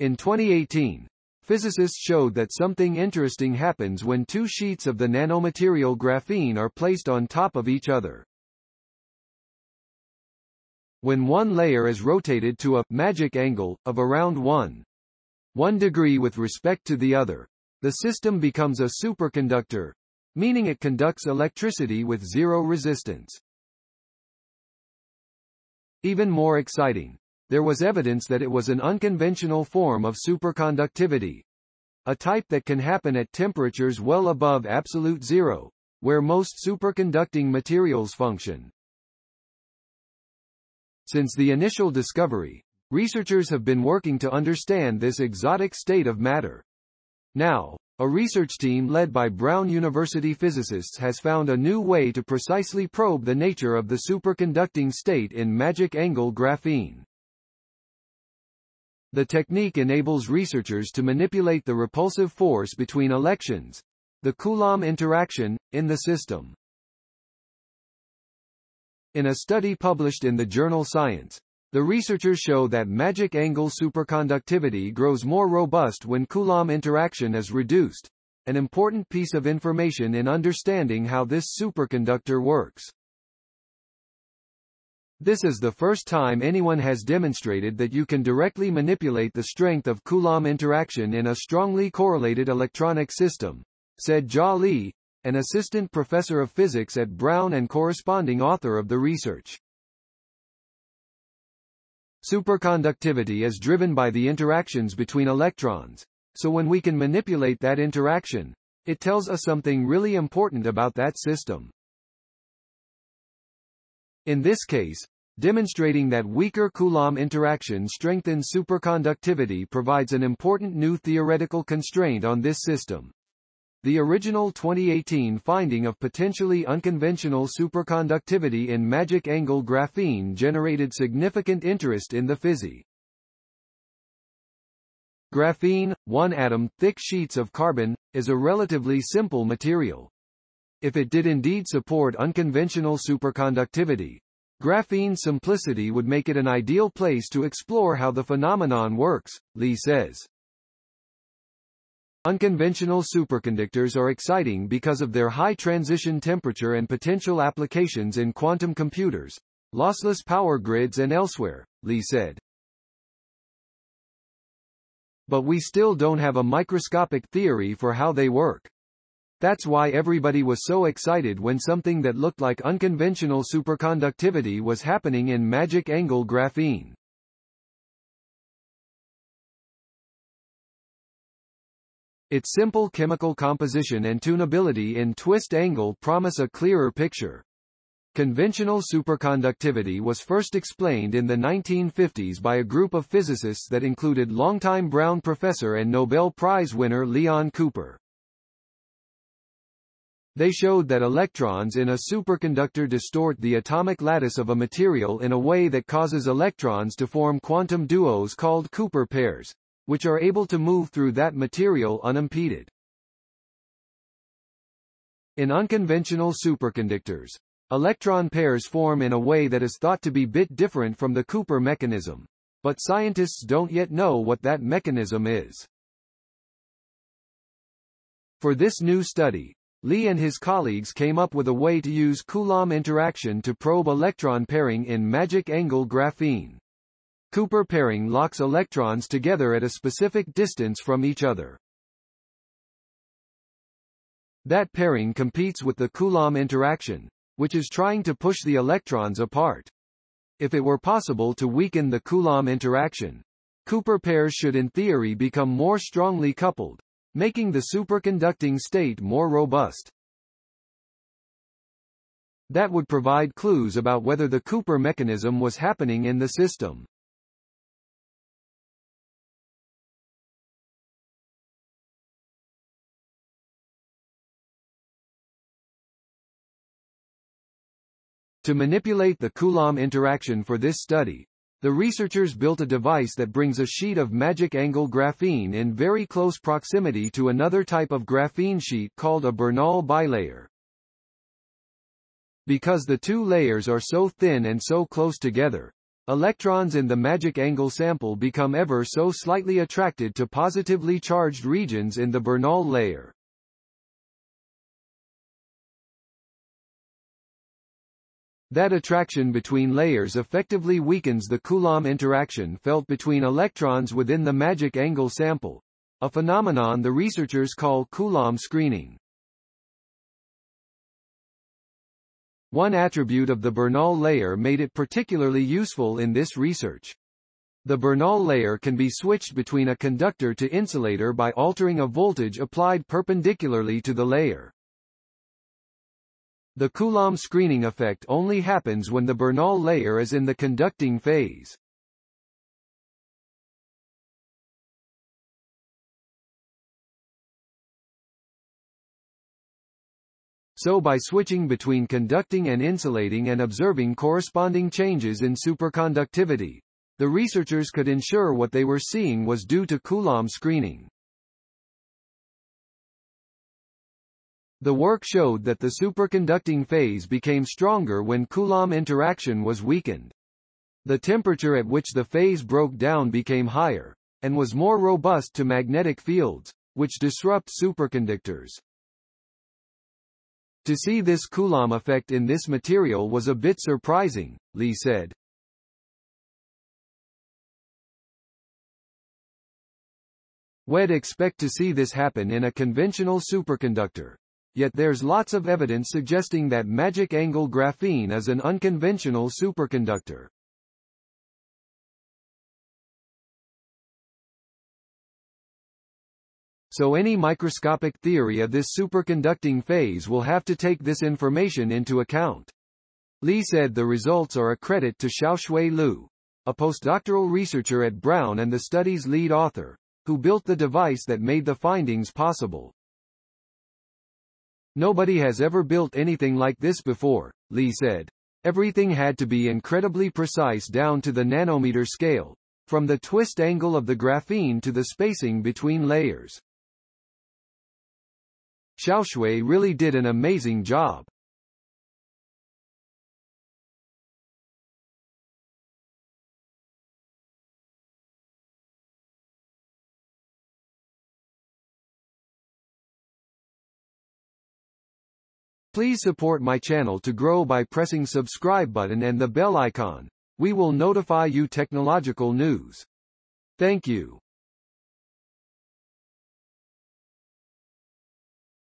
In 2018, physicists showed that something interesting happens when two sheets of the nanomaterial graphene are placed on top of each other. When one layer is rotated to a magic angle of around 1 1 degree with respect to the other, the system becomes a superconductor, meaning it conducts electricity with zero resistance. Even more exciting, there was evidence that it was an unconventional form of superconductivity, a type that can happen at temperatures well above absolute zero, where most superconducting materials function. Since the initial discovery, researchers have been working to understand this exotic state of matter. Now, a research team led by Brown University physicists has found a new way to precisely probe the nature of the superconducting state in magic angle graphene. The technique enables researchers to manipulate the repulsive force between electrons, the Coulomb interaction, in the system. In a study published in the journal Science, the researchers show that magic angle superconductivity grows more robust when Coulomb interaction is reduced, an important piece of information in understanding how this superconductor works. This is the first time anyone has demonstrated that you can directly manipulate the strength of Coulomb interaction in a strongly correlated electronic system, said Jia Li, an assistant professor of physics at Brown and corresponding author of the research. Superconductivity is driven by the interactions between electrons, so when we can manipulate that interaction, it tells us something really important about that system. In this case, demonstrating that weaker Coulomb interaction strengthens superconductivity provides an important new theoretical constraint on this system. The original 2018 finding of potentially unconventional superconductivity in magic angle graphene generated significant interest in the fizzy. Graphene, one-atom, thick sheets of carbon, is a relatively simple material. If it did indeed support unconventional superconductivity, graphene simplicity would make it an ideal place to explore how the phenomenon works, Li says. Unconventional superconductors are exciting because of their high transition temperature and potential applications in quantum computers, lossless power grids and elsewhere, Li said. But we still don't have a microscopic theory for how they work. That's why everybody was so excited when something that looked like unconventional superconductivity was happening in magic angle graphene. Its simple chemical composition and tunability in twist angle promise a clearer picture. Conventional superconductivity was first explained in the 1950s by a group of physicists that included longtime Brown professor and Nobel Prize winner Leon Cooper. They showed that electrons in a superconductor distort the atomic lattice of a material in a way that causes electrons to form quantum duos called Cooper pairs, which are able to move through that material unimpeded. In unconventional superconductors, electron pairs form in a way that is thought to be bit different from the Cooper mechanism, but scientists don't yet know what that mechanism is. For this new study, Li and his colleagues came up with a way to use Coulomb interaction to probe electron pairing in magic angle graphene. Cooper pairing locks electrons together at a specific distance from each other. That pairing competes with the Coulomb interaction, which is trying to push the electrons apart. If it were possible to weaken the Coulomb interaction, Cooper pairs should in theory become more strongly coupled, making the superconducting state more robust. That would provide clues about whether the Cooper mechanism was happening in the system. To manipulate the Coulomb interaction for this study, the researchers built a device that brings a sheet of magic angle graphene in very close proximity to another type of graphene sheet called a Bernal bilayer. Because the two layers are so thin and so close together, electrons in the magic angle sample become ever so slightly attracted to positively charged regions in the Bernal layer. That attraction between layers effectively weakens the Coulomb interaction felt between electrons within the magic angle sample, a phenomenon the researchers call Coulomb screening. One attribute of the Bernal layer made it particularly useful in this research. The Bernal layer can be switched between a conductor to insulator by altering a voltage applied perpendicularly to the layer. The Coulomb screening effect only happens when the Bernal layer is in the conducting phase. So by switching between conducting and insulating and observing corresponding changes in superconductivity, the researchers could ensure what they were seeing was due to Coulomb screening. The work showed that the superconducting phase became stronger when Coulomb interaction was weakened. The temperature at which the phase broke down became higher, and was more robust to magnetic fields, which disrupt superconductors. To see this Coulomb effect in this material was a bit surprising, Li said. We'd expect to see this happen in a conventional superconductor. Yet there's lots of evidence suggesting that magic angle graphene is an unconventional superconductor. So any microscopic theory of this superconducting phase will have to take this information into account. Li said the results are a credit to Xiaoxue Liu, a postdoctoral researcher at Brown and the study's lead author, who built the device that made the findings possible. Nobody has ever built anything like this before, Li said. Everything had to be incredibly precise down to the nanometer scale, from the twist angle of the graphene to the spacing between layers. Xiaoxue really did an amazing job. Please support my channel to grow by pressing subscribe button and the bell icon. We will notify you technological news. Thank you.